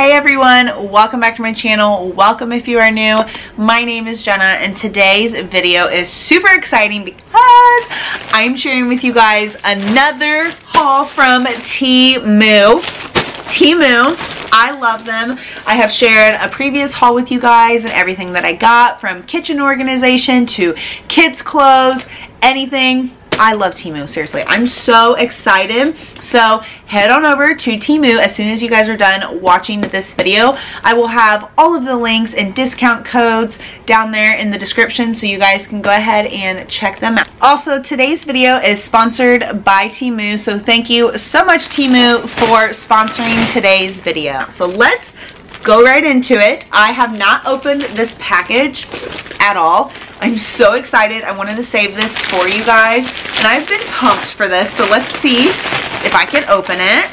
Hey everyone, welcome back to my channel. Welcome if you are new. My name is Jenna and today's video is super exciting because I'm sharing with you guys another haul from Temu. Temu, I love them. I have shared a previous haul with you guys and everything that I got from kitchen organization to kids clothes, anything I love Temu, seriously. I'm so excited. So head on over to Temu as soon as you guys are done watching this video. I will have all of the links and discount codes down there in the description so you guys can go ahead and check them out. Also, today's video is sponsored by Temu, so thank you so much Temu for sponsoring today's video. So let's go right into it. I have not opened this package at all. I'm so excited. I wanted to save this for you guys. And I've been pumped for this. So let's see if I can open it.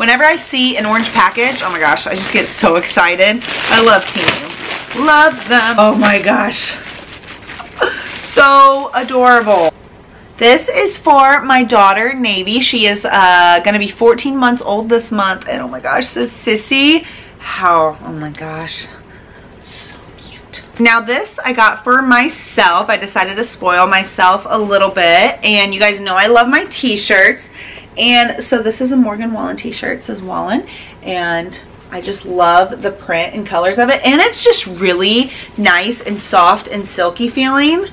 Whenever I see an orange package, oh my gosh, I just get so excited. I love Temu. Love them. Oh my gosh. So adorable. This is for my daughter, Navy. She is uh, going to be 14 months old this month. And oh my gosh, this Sissy. How, oh my gosh. Now this I got for myself. I decided to spoil myself a little bit. And you guys know I love my t-shirts. And so this is a Morgan Wallen t-shirt. It says Wallen. And I just love the print and colors of it. And it's just really nice and soft and silky feeling.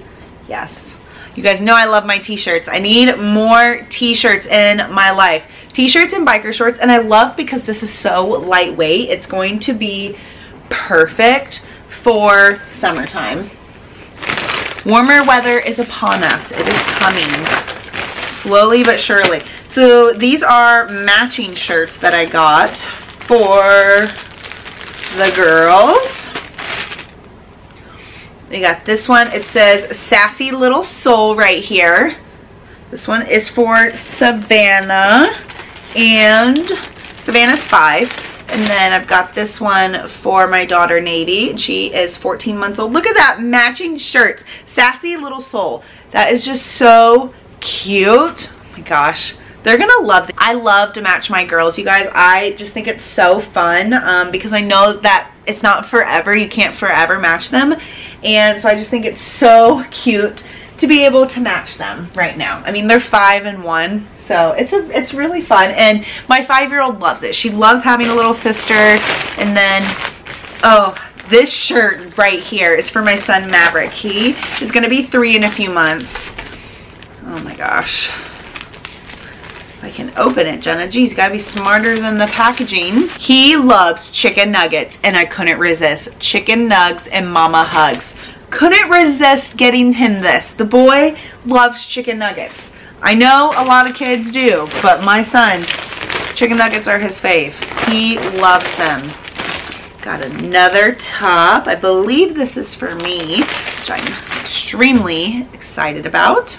Yes. You guys know I love my t-shirts. I need more t-shirts in my life. T-shirts and biker shorts. And I love because this is so lightweight. It's going to be perfect for summertime. Warmer weather is upon us. It is coming. Slowly but surely. So these are matching shirts that I got for the girls. We got this one. It says Sassy Little Soul right here. This one is for Savannah. And Savannah's five. And then I've got this one for my daughter, Navy. She is 14 months old. Look at that matching shirts. Sassy Little Soul. That is just so cute. Oh my gosh. They're gonna love it. I love to match my girls, you guys. I just think it's so fun um, because I know that it's not forever. You can't forever match them. And so I just think it's so cute to be able to match them right now. I mean, they're five and one, so it's a it's really fun. And my five-year-old loves it. She loves having a little sister. And then, oh, this shirt right here is for my son Maverick. He is going to be three in a few months. Oh my gosh. I can open it, Jenna. Geez, gotta be smarter than the packaging. He loves chicken nuggets, and I couldn't resist. Chicken nugs and mama hugs. Couldn't resist getting him this. The boy loves chicken nuggets. I know a lot of kids do, but my son, chicken nuggets are his fave. He loves them. Got another top. I believe this is for me, which I'm extremely excited about.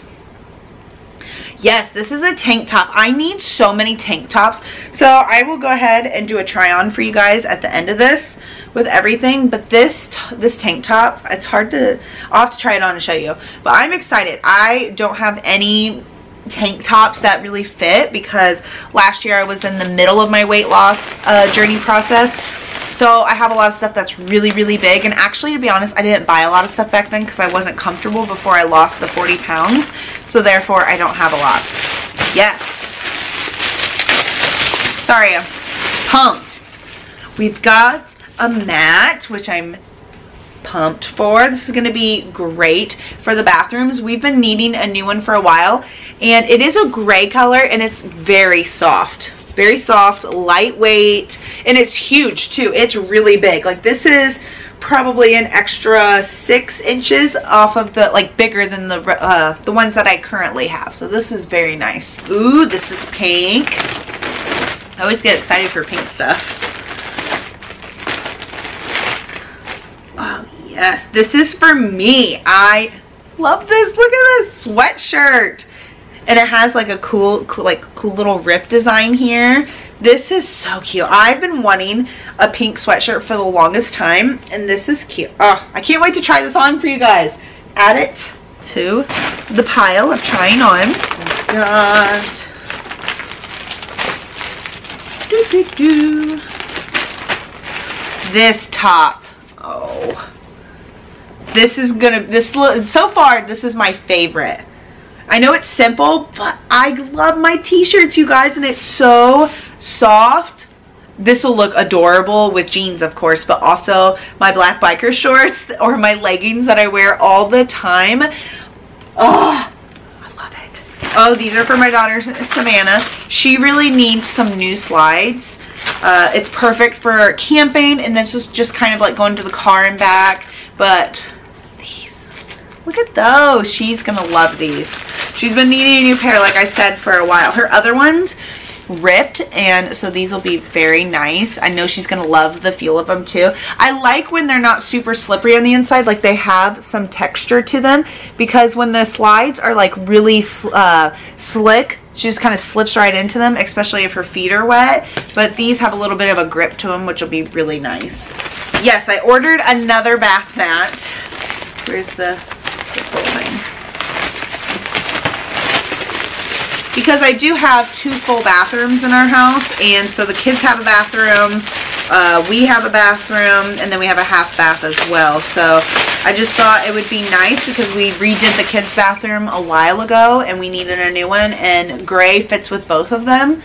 Yes, this is a tank top. I need so many tank tops. So I will go ahead and do a try on for you guys at the end of this with everything. But this this tank top, it's hard to, I'll have to try it on and show you. But I'm excited. I don't have any tank tops that really fit because last year I was in the middle of my weight loss uh, journey process so I have a lot of stuff that's really, really big. And actually, to be honest, I didn't buy a lot of stuff back then because I wasn't comfortable before I lost the 40 pounds. So therefore, I don't have a lot. Yes. Sorry, I'm pumped. We've got a mat, which I'm pumped for. This is going to be great for the bathrooms. We've been needing a new one for a while. And it is a gray color and it's very soft. Very soft, lightweight, and it's huge too. It's really big. Like this is probably an extra six inches off of the, like bigger than the, uh, the ones that I currently have. So this is very nice. Ooh, this is pink. I always get excited for pink stuff. Oh, yes. This is for me. I love this. Look at this sweatshirt and it has like a cool, cool like cool little rip design here this is so cute i've been wanting a pink sweatshirt for the longest time and this is cute oh i can't wait to try this on for you guys add it to the pile of trying on got Do, do, do. This top. Oh. This is gonna, this, look so far, this is my favorite. I know it's simple, but I love my t-shirts, you guys, and it's so soft. This will look adorable with jeans, of course, but also my black biker shorts or my leggings that I wear all the time. Oh, I love it. Oh, these are for my daughter, Savannah. She really needs some new slides. Uh, it's perfect for camping and then just, just kind of like going to the car and back. But look at those. She's going to love these. She's been needing a new pair, like I said, for a while. Her other ones ripped and so these will be very nice i know she's gonna love the feel of them too i like when they're not super slippery on the inside like they have some texture to them because when the slides are like really uh, slick she just kind of slips right into them especially if her feet are wet but these have a little bit of a grip to them which will be really nice yes i ordered another bath mat where's the, the thing because I do have two full bathrooms in our house and so the kids have a bathroom uh, we have a bathroom and then we have a half bath as well. So I just thought it would be nice because we redid the kids bathroom a while ago and we needed a new one and gray fits with both of them.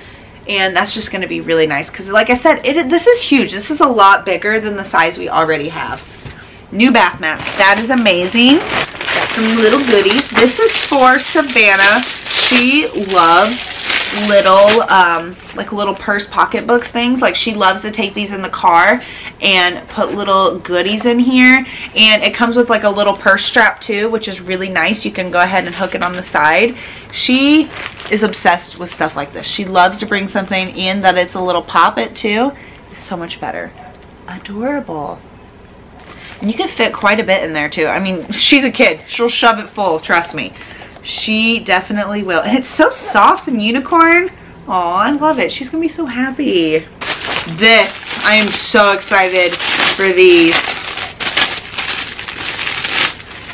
And that's just going to be really nice because like I said it this is huge. This is a lot bigger than the size we already have. New bath mats. That is amazing some little goodies. This is for Savannah. She loves little um like little purse pocketbooks things. Like she loves to take these in the car and put little goodies in here. And it comes with like a little purse strap too which is really nice. You can go ahead and hook it on the side. She is obsessed with stuff like this. She loves to bring something in that it's a little poppet too. It's so much better. Adorable and you can fit quite a bit in there too i mean she's a kid she'll shove it full trust me she definitely will. And it's so soft and unicorn. Oh, I love it. She's going to be so happy. This, I am so excited for these.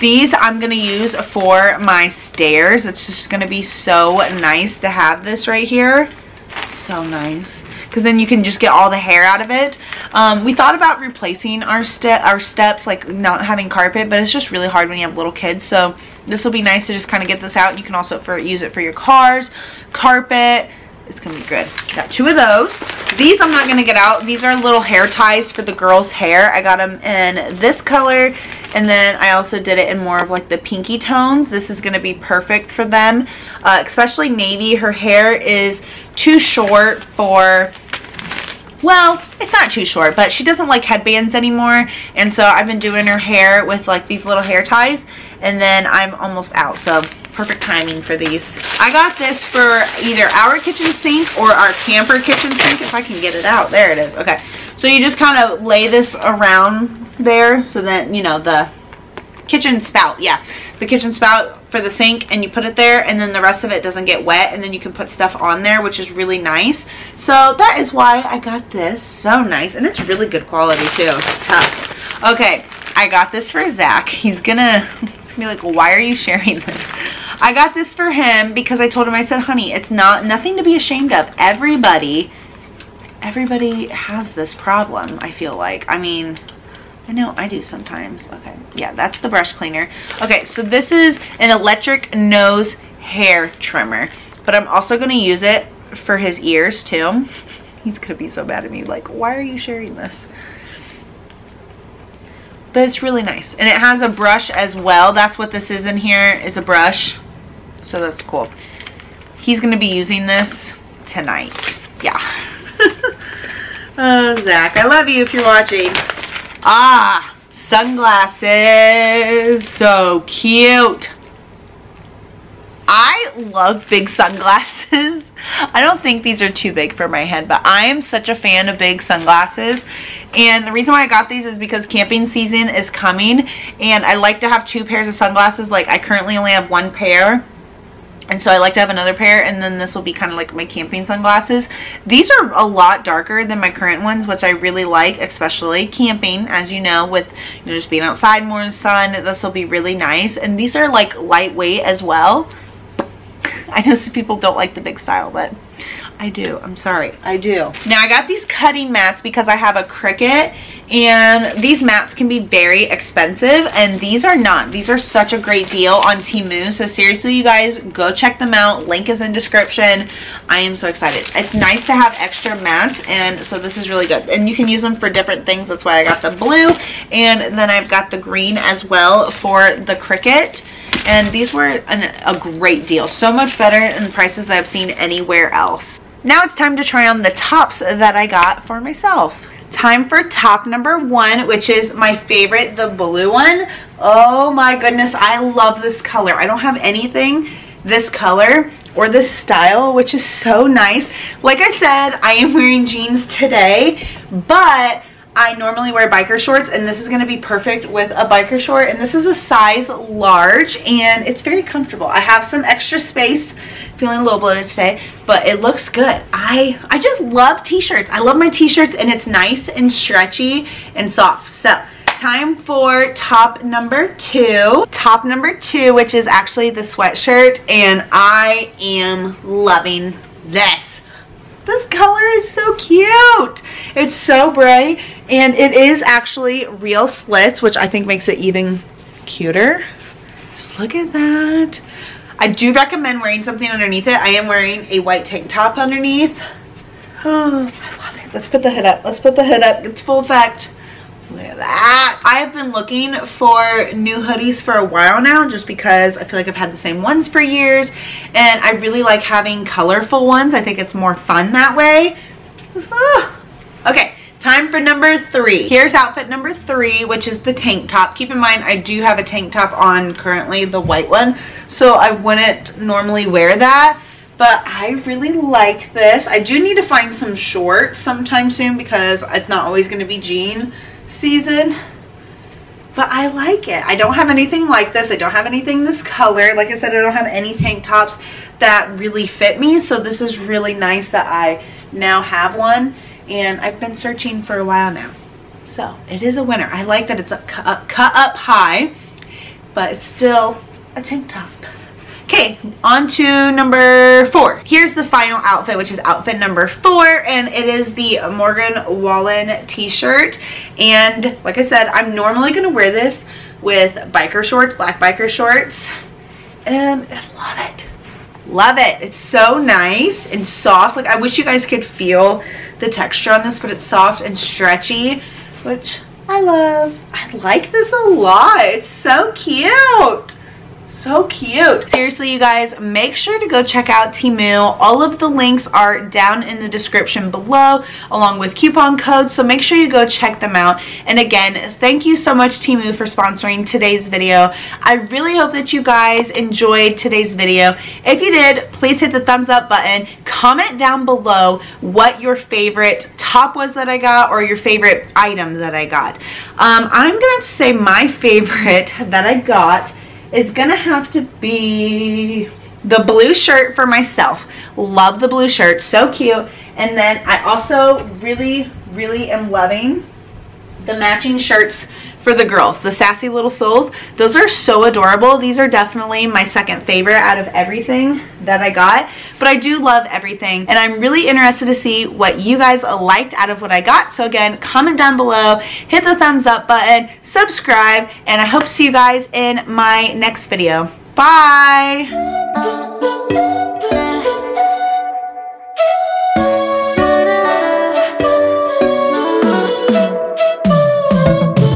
These I'm going to use for my stairs. It's just going to be so nice to have this right here. So nice because then you can just get all the hair out of it. Um, we thought about replacing our, step our steps, like not having carpet, but it's just really hard when you have little kids. So this will be nice to just kind of get this out. You can also for use it for your cars, carpet. It's going to be good. Got two of those. These I'm not going to get out. These are little hair ties for the girls' hair. I got them in this color. And then I also did it in more of like the pinky tones. This is going to be perfect for them. Uh, especially navy. Her hair is too short for well, it's not too short, but she doesn't like headbands anymore. And so I've been doing her hair with like these little hair ties. And then I'm almost out. So perfect timing for these. I got this for either our kitchen sink or our camper kitchen sink. If I can get it out. There it is. Okay. So you just kind of lay this around there so that, you know, the kitchen spout. Yeah. The kitchen spout for the sink and you put it there and then the rest of it doesn't get wet and then you can put stuff on there which is really nice. So that is why I got this. So nice. And it's really good quality too. It's tough. Okay. I got this for Zach. He's gonna, he's gonna be like, why are you sharing this? I got this for him because I told him, I said, honey, it's not, nothing to be ashamed of. Everybody, everybody has this problem, I feel like. I mean, I know I do sometimes. Okay, yeah, that's the brush cleaner. Okay, so this is an electric nose hair trimmer, but I'm also going to use it for his ears too. He's going to be so mad at me, like, why are you sharing this? But it's really nice. And it has a brush as well. That's what this is in here, is a brush. So that's cool. He's going to be using this tonight. Yeah. oh, Zach, I love you if you're watching. Ah, sunglasses. So cute. I love big sunglasses. I don't think these are too big for my head, but I am such a fan of big sunglasses. And the reason why I got these is because camping season is coming and I like to have two pairs of sunglasses. Like I currently only have one pair and so I like to have another pair and then this will be kind of like my camping sunglasses. These are a lot darker than my current ones, which I really like, especially camping, as you know, with you know just being outside more in the sun. This will be really nice. And these are like lightweight as well. I know some people don't like the big style, but I do. I'm sorry. I do. Now I got these cutting mats because I have a Cricut and these mats can be very expensive and these are not. These are such a great deal on Temu. So seriously, you guys, go check them out. Link is in description. I am so excited. It's nice to have extra mats and so this is really good. And you can use them for different things. That's why I got the blue and then I've got the green as well for the Cricut and these were an, a great deal so much better than the prices that I've seen anywhere else now it's time to try on the tops that I got for myself. Time for top number one which is my favorite the blue one. Oh my goodness I love this color. I don't have anything this color or this style which is so nice. Like I said I am wearing jeans today but I normally wear biker shorts and this is going to be perfect with a biker short. And this is a size large and it's very comfortable. I have some extra space, feeling a little bloated today, but it looks good. I, I just love t-shirts. I love my t-shirts and it's nice and stretchy and soft. So time for top number two. Top number two, which is actually the sweatshirt and I am loving this. This color is so cute. It's so bright and it is actually real slits, which I think makes it even cuter. Just look at that. I do recommend wearing something underneath it. I am wearing a white tank top underneath. Oh, I love it. Let's put the hood up. Let's put the hood up. It's full effect. Look at that. I have been looking for new hoodies for a while now just because I feel like I've had the same ones for years and I really like having colorful ones. I think it's more fun that way. Okay, time for number three. Here's outfit number three, which is the tank top. Keep in mind, I do have a tank top on currently, the white one, so I wouldn't normally wear that but I really like this. I do need to find some shorts sometime soon because it's not always going to be jean season but I like it. I don't have anything like this. I don't have anything this color. Like I said, I don't have any tank tops that really fit me. So this is really nice that I now have one. And I've been searching for a while now. So it is a winner. I like that it's cut up, cut up high, but it's still a tank top. Okay, on to number four. Here's the final outfit, which is outfit number four, and it is the Morgan Wallen t-shirt. And like I said, I'm normally gonna wear this with biker shorts, black biker shorts, and I love it. Love it. It's so nice and soft. Like I wish you guys could feel the texture on this, but it's soft and stretchy, which I love. I like this a lot. It's so cute so cute. Seriously, you guys, make sure to go check out Temu. All of the links are down in the description below, along with coupon codes, so make sure you go check them out. And again, thank you so much, Temu, for sponsoring today's video. I really hope that you guys enjoyed today's video. If you did, please hit the thumbs up button. Comment down below what your favorite top was that I got or your favorite item that I got. Um, I'm going to say my favorite that I got is gonna have to be the blue shirt for myself. Love the blue shirt, so cute. And then I also really, really am loving the matching shirts for the girls, the Sassy Little Souls. Those are so adorable. These are definitely my second favorite out of everything that I got. But I do love everything. And I'm really interested to see what you guys liked out of what I got. So again, comment down below, hit the thumbs up button, subscribe, and I hope to see you guys in my next video. Bye!